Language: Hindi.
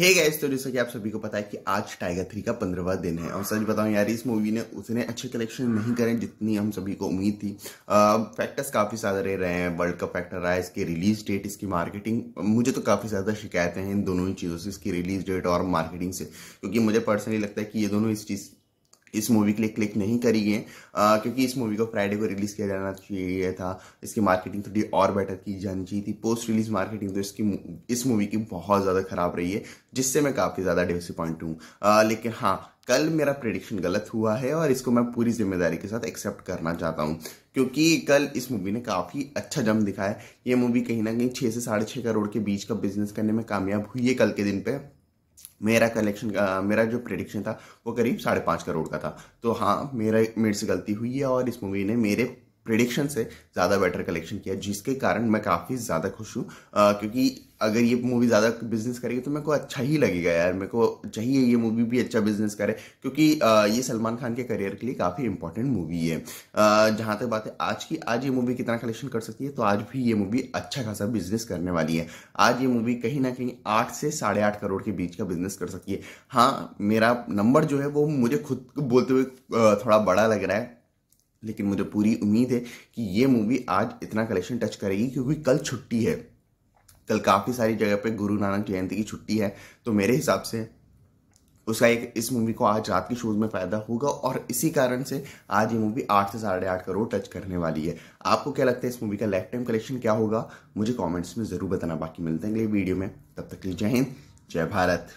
हे गाइस तो जैसा कि आप सभी को पता है कि आज टाइगर थ्री का पंद्रहवा दिन है। और सच बताऊँ यार, इस मूवी ने उतने अच्छे कलेक्शन नहीं करे जितनी हम सभी को उम्मीद थी। फैक्टर्स काफ़ी सारे रह रहे हैं वर्ल्ड कप फैक्टर रहा है इसकी रिलीज़ डेट इसकी मार्केटिंग मुझे तो काफ़ी ज़्यादा शिकायतें हैं इन दोनों ही चीज़ों से, इसकी रिलीज़ डेट और मार्केटिंग से। क्योंकि मुझे पर्सनली लगता है कि ये दोनों इस चीज़ इस मूवी के लिए क्लिक नहीं करी है। क्योंकि इस मूवी को फ्राइडे को रिलीज़ किया जाना चाहिए था। इसकी मार्केटिंग थोड़ी और बेटर की जानी चाहिए थी। पोस्ट रिलीज़ मार्केटिंग तो इसकी इस मूवी की बहुत ज़्यादा खराब रही है, जिससे मैं काफ़ी ज़्यादा डिसअपॉइंट हूँ। लेकिन हाँ कल मेरा प्रिडिक्शन गलत हुआ है और इसको मैं पूरी ज़िम्मेदारी के साथ एक्सेप्ट करना चाहता हूँ। क्योंकि कल इस मूवी ने काफ़ी अच्छा जम दिखाया ये मूवी कहीं ना कहीं छः से साढ़े छः करोड़ के बीच का बिज़नेस करने में कामयाब हुई है कल के दिन पे। मेरा कलेक्शन मेरा जो प्रिडिक्शन था, वो करीब साढ़े पाँच करोड़ का था। तो हाँ मेरा, मेरे से गलती हुई है और इस मूवी ने मेरे प्रिडिक्शन से ज़्यादा बेटर कलेक्शन किया जिसके कारण मैं काफ़ी ज़्यादा खुश हूँ। क्योंकि अगर ये मूवी ज़्यादा बिज़नेस करेगी तो मेरे को अच्छा ही लगेगा यार मेरे को चाहिए ये मूवी भी अच्छा बिज़नेस करे क्योंकि आ, ये सलमान खान के करियर के लिए काफ़ी इंपॉर्टेंट मूवी है। जहाँ तक बात है आज की आज ये मूवी कितना कलेक्शन कर सकती है तो आज भी ये मूवी अच्छा खासा बिज़नेस करने वाली है। आज ये मूवी कहीं ना कहीं आठ से साढ़े आठ करोड़ के बीच का बिज़नेस कर सकती है। हाँ मेरा नंबर जो है वो मुझे खुद बोलते हुए थोड़ा बड़ा लग रहा है। लेकिन मुझे पूरी उम्मीद है कि ये मूवी आज इतना कलेक्शन टच करेगी क्योंकि कल छुट्टी है। कल काफ़ी सारी जगह पे गुरु नानक जयंती की छुट्टी है तो मेरे हिसाब से उसका एक, इस मूवी को आज रात के शोज़ में फ़ायदा होगा और इसी कारण से आज ये मूवी आठ से साढ़े आठ करोड़ टच करने वाली है। आपको क्या लगता है इस मूवी का लाइफ टाइम कलेक्शन क्या होगा? मुझे कमेंट्स में ज़रूर बताना। बाकी मिलते हैं अगले वीडियो में। तब तक के लिए जय हिंद, जय भारत।